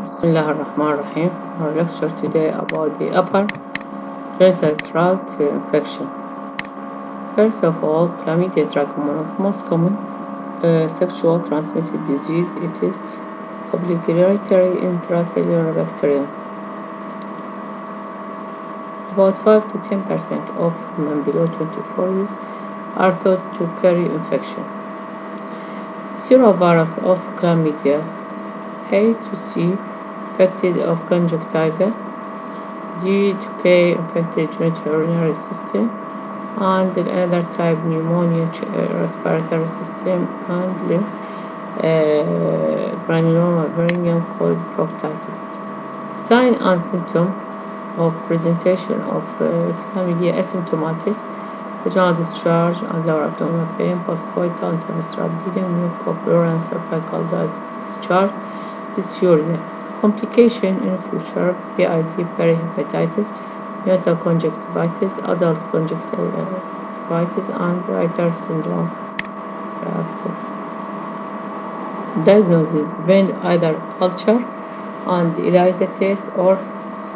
Bismillah ar-Rahman ar-Rahim. Our lecture today about the upper genital tract infection. First of all, chlamydia trachomatis, most common uh, sexual transmitted disease. It is obligatory intracellular bacterium. About 5 to 10 percent of women below 24 years are thought to carry infection. Serovirus of chlamydia A to C infected of conjunctiva, D to K infected genitourinary system, and another type pneumonia uh, respiratory system and lymph uh, granuloma variant cause proctitis. Sign and symptom of presentation of uh, chlamydia asymptomatic vaginal discharge and lower abdominal pain, postcoital intermenstrual bleeding, mucopurulent and cervical discharge, dysuria. Complication in future, PID, perihepatitis, neonatal conjunctivitis, adult conjunctivitis, and Reiter syndrome reactive. Diagnosis depend either culture and ELISA test or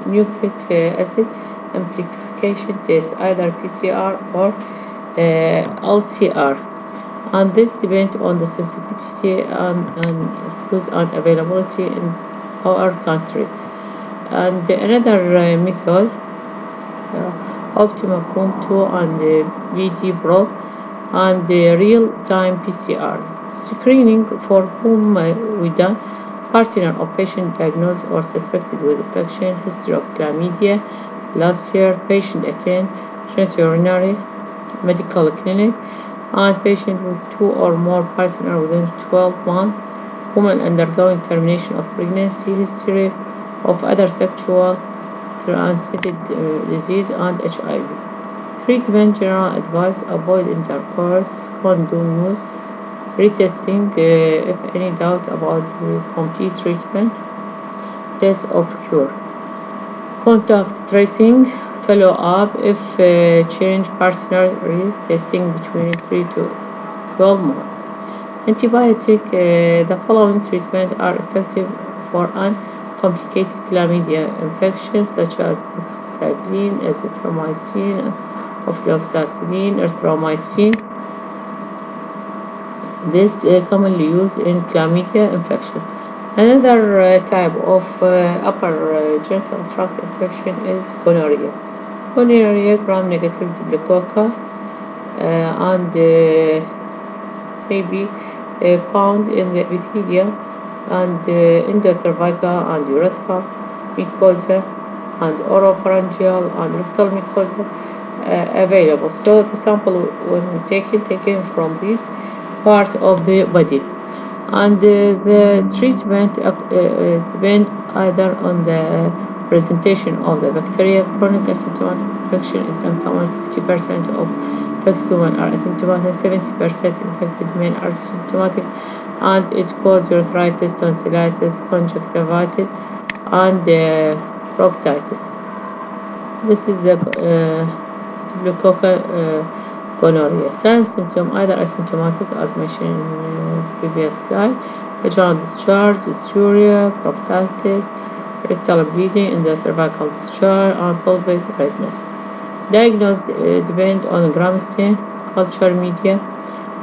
nucleic acid amplification test, either PCR or uh, LCR. And this depends on the sensitivity and, and fluids and availability in our country. And another uh, method, uh, Aptima Com2 and uh, BD Pro and the real-time PCR. Screening for whom uh, we done partner of patient diagnosed or suspected with infection, history of chlamydia, last year patient attend genitourinary medical clinic and patient with two or more partner within 12 months, woman undergoing termination of pregnancy, history of other sexual transmitted uh, disease and HIV. Treatment general advice avoid intercourse, condom use, retesting uh, if any doubt about complete treatment, test of cure. Contact tracing, follow up if uh, change partner testing between 3 to 12 months. Antibiotic, uh, the following treatment are effective for uncomplicated chlamydia infections such as doxycycline, azithromycin, ofloxacin, erythromycin. This uh, commonly used in chlamydia infection. Another uh, type of uh, upper uh, genital tract infection is gonorrhea. Gonorrhea gram-negative diplococci uh, and uh, may be uh, found in the epithelium and uh, endocervical and urethral mucosa and oropharyngeal and rectal mucosa uh, available. So the sample when taken taken from this part of the body and uh, the treatment uh, uh, either on the presentation of the bacteria. Chronic asymptomatic infection is uncommon. 50% of infected women are asymptomatic, 70% infected men are symptomatic, and it causes urethritis, tonsillitis, conjunctivitis, and uh, proctitis. This is the uh, uh, gonorrhea. Signs symptom either asymptomatic as mentioned in previous slide, vaginal discharge, dysuria, proctitis, rectal bleeding in the cervical discharge, and pelvic redness. Diagnosis uh, depend on gram stain, culture media,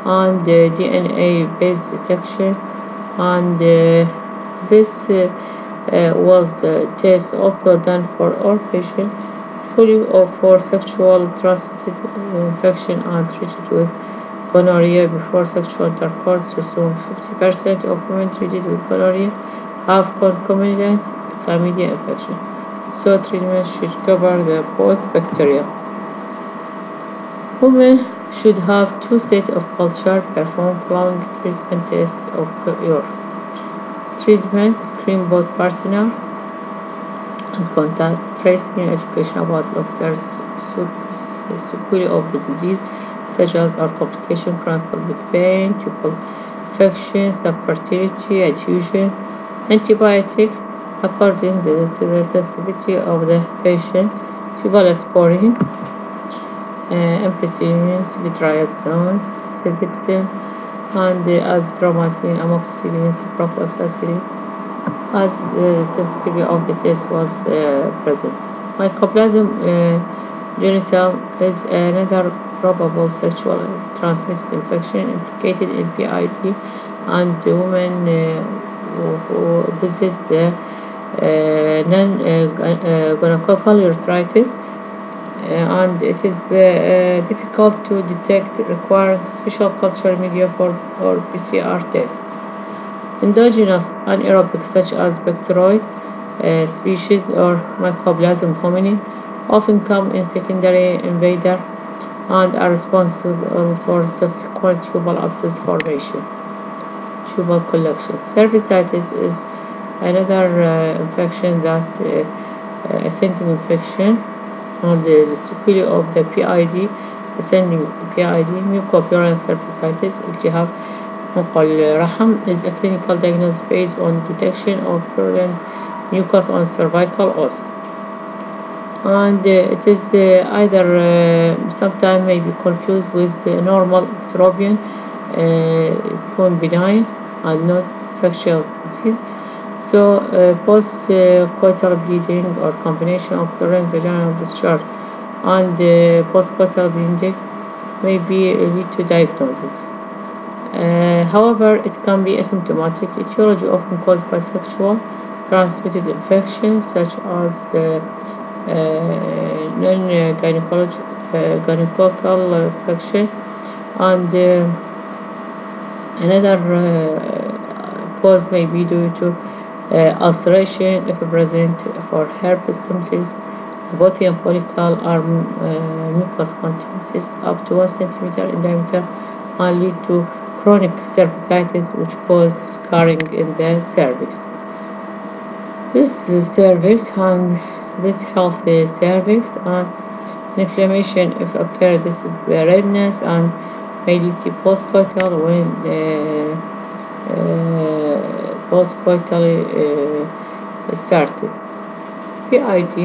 and uh, DNA-based detection, and uh, this uh, uh, was uh, test also done for all patients fully or for sexual transmitted infection and treated with gonorrhea before sexual intercourse So 50% of women treated with gonorrhea have concomitant chlamydia infection, so treatment should cover the both bacteria. Women should have two sets of culture performed following treatment tests of your treatment, screen both partner and contact tracing and education about doctors sequelae of the disease such as or complication, chronic pelvic pain, tubal infection, subfertility, adhesion, antibiotic according to the sensitivity of the patient, cephalosporin, uh, ampicillin, ceftriaxone, cefixime, and azithromycin, amoxicillin, ciprofloxacin, as the sensitivity of the test was uh, present. Mycoplasma uh, genital is another probable sexually transmitted infection implicated in PID and the women uh, who visit the uh, non-gonococcal arthritis and it is uh, uh, difficult to detect requiring special culture media for or PCR tests. Endogenous anaerobic such as bacteroid uh, species or Mycoplasma homini often come in secondary invader and are responsible for subsequent tubal abscess formation, tubal collection. Cervicitis is another uh, infection that uh, uh ascending infection on the sequelae of the PID ascending PID mucopurulent cervicitis التهاب مقل رحم is a clinical diagnosis based on detection of purulent mucus on cervical os. And uh, it is uh, either uh, sometimes may be confused with the normal ectropion uh, benign and not infectious disease so uh, post uh, bleeding or combination of current vaginal discharge and uh, post coital bleeding may be lead to diagnosis. Uh, however, it can be asymptomatic. Etiology often caused by sexual transmitted infections such as uh, uh, non-gynecologic uh, gynecological infection and uh, another uh, cause may be due to ulceration if present for herpes simplex, Nabothian follicle or uh, mucous contentus up to 1 centimeter in diameter and lead to chronic cervicitis which cause scarring in the cervix. This is the cervix and this healthy cervix and inflammation if occur this is the redness and may lead to postcoital when uh, uh, postcoitally uh, started. PID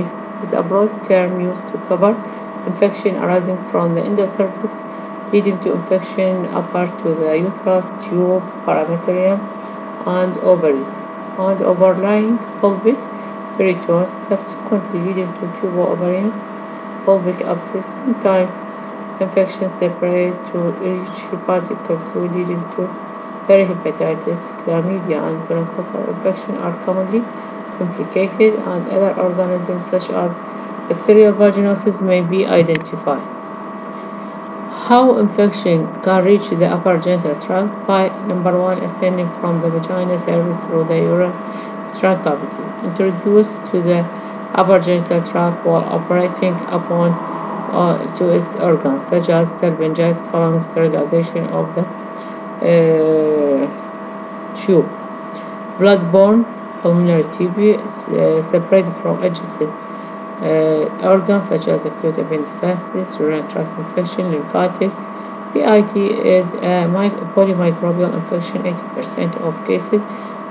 is a broad term used to cover infection arising from the endocervix leading to infection apart to the uterus, tube, parametrium, and ovaries, and overlying pelvic peritone, subsequently leading to tubo-ovarian pelvic abscess. Sometimes infection separate to each hepatic capsule leading to perihepatitis, chlamydia, and gonococcal infection are commonly implicated, and other organisms such as bacterial vaginosis may be identified. How infection can reach the upper genital tract by number one ascending from the vagina cervix through the urinary tract cavity, introduced to the upper genital tract while operating upon uh, to its organs such as salpingitis following sterilization of the tube. Blood-borne pulmonary TB is uh, separated from adjacent uh, organs such as acute appendicitis, urinary tract infection, lymphatic. PID is a polymicrobial infection. 80% of cases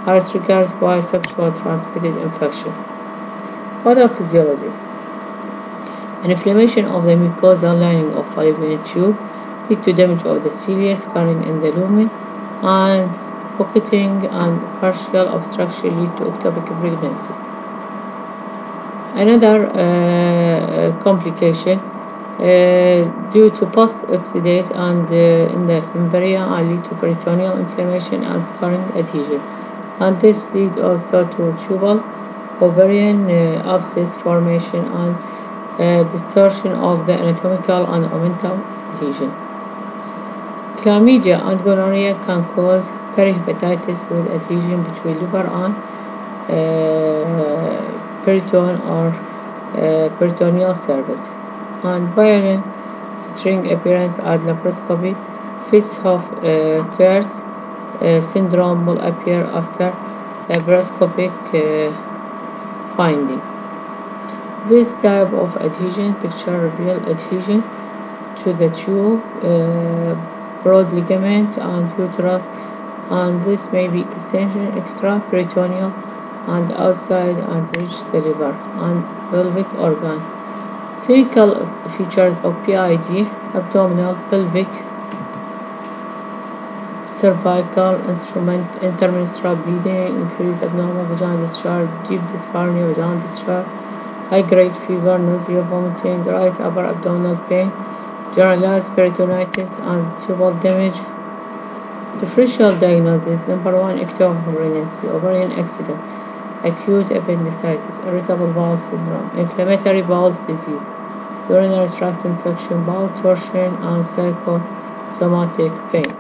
are triggered by sexual transmitted infection. Other physiology. An inflammation of the mucosal lining of fallopian tube lead to damage of the cilia, scarring in the lumen, and pocketing and partial obstruction lead to ectopic pregnancy. Another uh, complication uh, due to post-oxidate and uh, in the fimbria and lead to peritoneal inflammation and scarring adhesion. And this lead also to tubal ovarian uh, abscess formation and uh, distortion of the anatomical and omental adhesion. Chlamydia and gonorrhea can cause perihepatitis with adhesion between liver and uh, peritone or uh, peritoneal surface. And violin string appearance at laparoscopy, Fitz-Hugh uh, uh, syndrome will appear after laparoscopic uh, finding. This type of adhesion picture reveal adhesion to the tube, uh, broad ligament and uterus and this may be extension extra peritoneal and outside and reach the liver and pelvic organ. Clinical features of PID abdominal, pelvic, cervical instrument intermenstrual bleeding, increased abnormal vaginal discharge, deep dyspareunia, vaginal discharge, high grade fever, nausea, vomiting, right upper abdominal pain, generalized peritonitis, and tubal damage. Differential diagnosis number one ectopic pregnancy, ovarian accident, acute appendicitis, irritable bowel syndrome, inflammatory bowel disease, urinary tract infection, bowel torsion, and psychosomatic pain.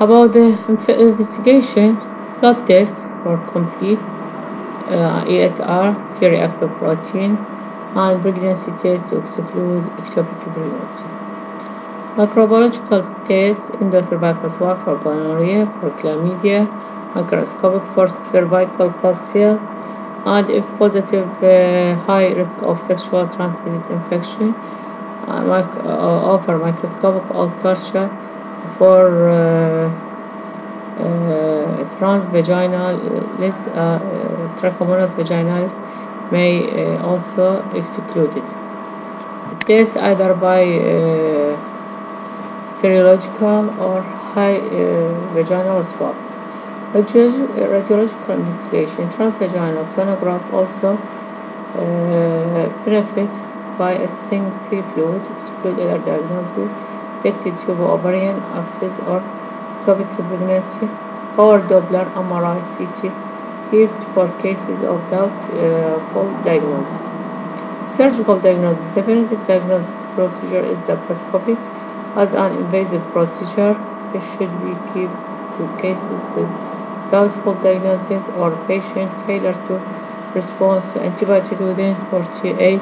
About the investigation, blood tests were complete, uh, ESR, C-reactive protein, and pregnancy test to exclude ectopic pregnancy. Microbiological tests, endocervical swab for gonorrhea, for chlamydia, microscopic for cervical placenta, and if positive, uh, high risk of sexual transmitted infection, uh, mic- uh, offer microscopic culture for uh, uh, transvaginal uh, uh, Trichomonas vaginalis may uh, also excluded. Tests either by uh, serological or high uh, vaginal swab. Radiolog- Radiological investigation, transvaginal sonograph also uh, benefit by assessing free fluid, exclude other diagnosis, affected tube ovarian abscess or ectopic pregnancy, or Doppler MRI CT kept for cases of doubt uh, diagnosis. Surgical diagnosis, definitive diagnosis procedure is laparoscopy as an invasive procedure. It should be kept to cases with doubtful diagnosis or patient failure to respond to antibiotic within 48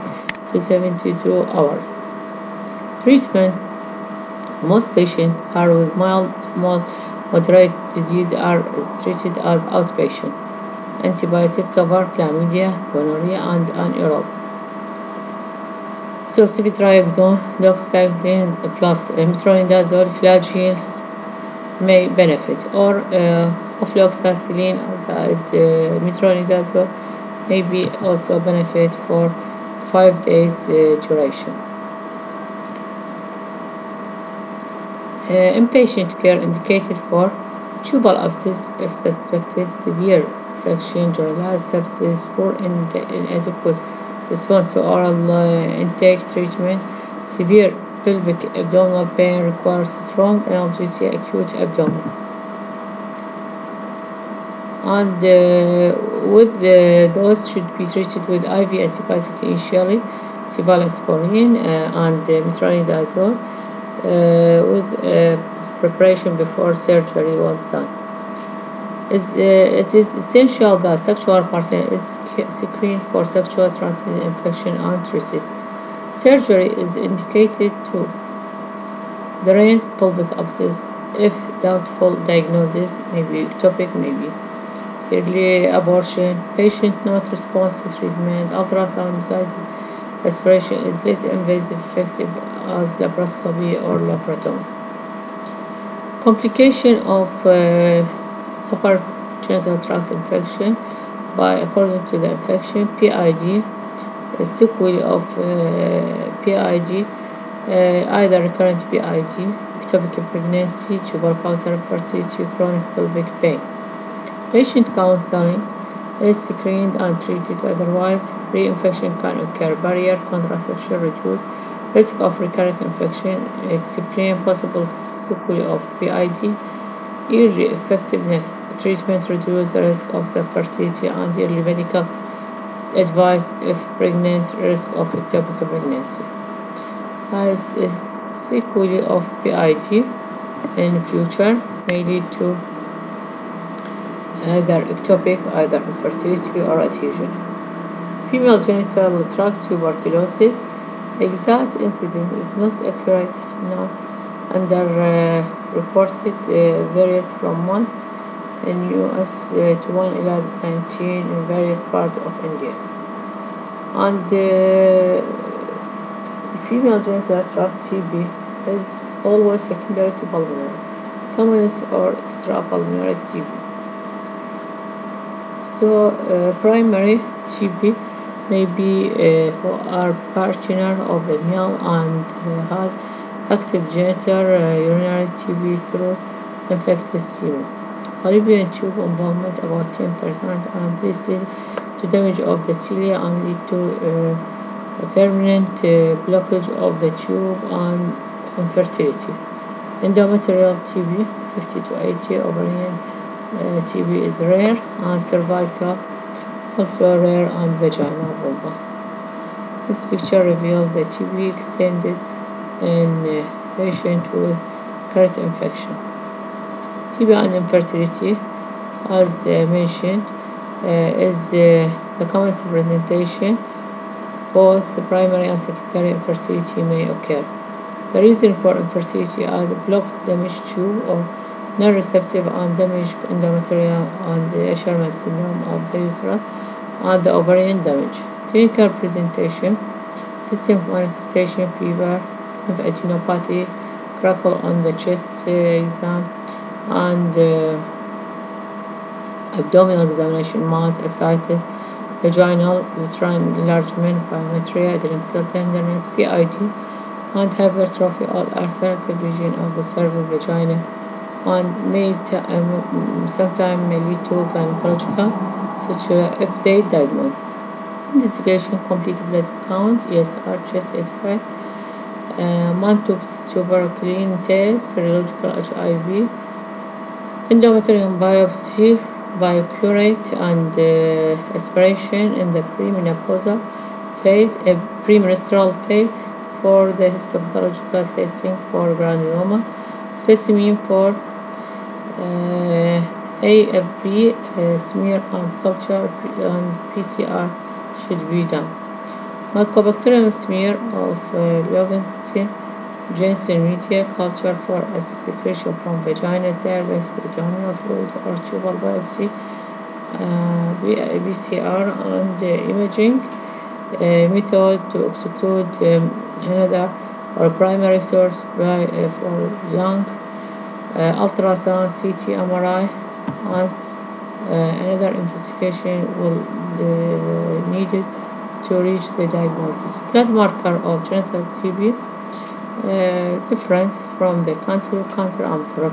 to 72 hours. Treatment most patients are with mild, moderate disease are treated as outpatient. Antibiotic cover chlamydia, gonorrhea, and anaerobe. So ceftriaxone, doxycycline plus metronidazole, flagyl may benefit, or uh, ofloxacillin, uh, metronidazole may be also benefit for five days uh, duration. Uh, inpatient care indicated for tubal abscess if suspected severe infection, generalized sepsis, poor and inadequate response to oral intake treatment, severe pelvic abdominal pain requires strong analgesia, acute abdomen. And uh, with the those should be treated with IV antibiotic initially, cephalosporin uh, and uh, metronidazole uh, with uh, preparation before surgery was done. Is, uh, it is essential that sexual partner is screened for sexual transmitted infection and treated. Surgery is indicated to drain pelvic abscess if doubtful diagnosis, maybe ectopic, maybe early abortion, patient not response to treatment, ultrasound guided aspiration is less invasive effective as laparoscopy or laparotomy. Complication of uh, upper tract infection by according to the infection PID a sequelae of uh, PID uh, either recurrent PID ectopic pregnancy tubal factor infertility chronic pelvic pain. Patient counseling is screened and treated otherwise reinfection can occur. Barrier contraception reduce risk of recurrent infection explain possible sequelae of PID early effectiveness treatment reduce the risk of fertility and early medical advice if pregnant risk of ectopic pregnancy as a sequelae of PID in future may lead to either ectopic, either infertility or adhesion. Female genital tract tuberculosis exact incidence is not accurate now under uh, reported uh, varies from 1 in US uh, to 1 in 19 in various parts of India. And uh, female genital tract TB is always secondary to pulmonary, commonest or extrapulmonary TB. So uh, primary TB may be uh, who are partner of the male and uh, had active genital uh, urinary TB through infected semen. Fallopian tube involvement about 10% and this lead to damage of the cilia and lead to uh, permanent uh, blockage of the tube and infertility. Endometrial TB 50 to 80 ovarian uh, TB is rare and cervical also rare and vaginal vulva. This picture reveals the TB extended in uh, patient with current infection. TB and infertility, as mentioned, is the commonest presentation. Both the primary and secondary infertility may occur. The reason for infertility are the blocked damaged tube or non-receptive and damaged endometrium and the Asherman syndrome of the uterus and the ovarian damage. Clinical presentation, system manifestation, fever, lymphadenopathy, crackle on the chest uh, exam, and uh, abdominal examination, mass, ascites, vaginal, uterine enlargement, pyometra, adnexal tenderness, PID, and hypertrophy or ulcerative region of the cervical vagina, and may um, sometimes may lead to gynecological fistula if they diagnosis. Investigation, complete blood count, ESR, chest X-ray, uh, Mantoux tuberculin test, serological HIV, endometrium biopsy, biocurate, and uh, aspiration in the premenopausal phase, a premenstrual phase for the histopathological testing for granuloma, specimen for uh, AFB, uh, smear and culture and PCR should be done. Mycobacterium smear of uh, Lowenstein Jensen media culture for secretion from vagina, cervix, peritoneal fluid, or tubal biopsy, uh, PCR, and imaging uh, method to exclude um, another or primary source by, uh, for lung, uh, ultrasound, CT, MRI, and another investigation will be needed to reach the diagnosis. Blood marker of genital TB different from the country to country and from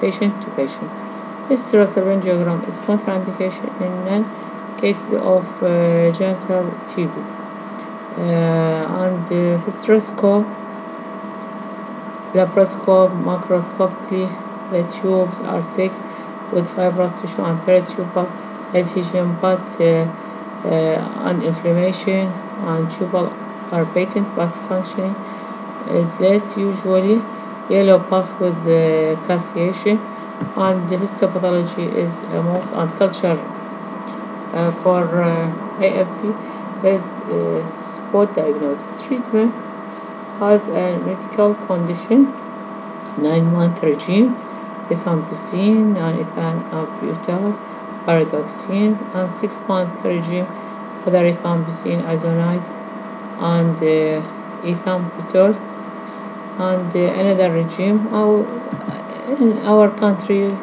patient to patient. Hysterosalpingogram is contraindication in cases of uh, genital TB. Uh, and uh, hysteroscope, laparoscope, macroscopically, the tubes are thick with fibrous tissue and peritubal adhesion, but uh, uh, inflammation and tubal are patent but functioning is less usually yellow pus with the caseation and the histopathology is uh, most and culture uh, for uh, AFB is uh, spot diagnosis treatment has a medical condition 9 month regime rifampicin and ethambutol pyridoxine and 6 month regime for the rifampicin isoniazid and uh, ethambutol and another regime. Our, in our country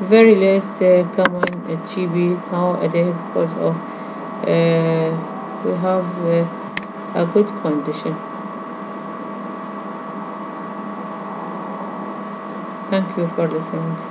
very less uh, common TB nowadays because of uh, we have uh, a good condition. Thank you for listening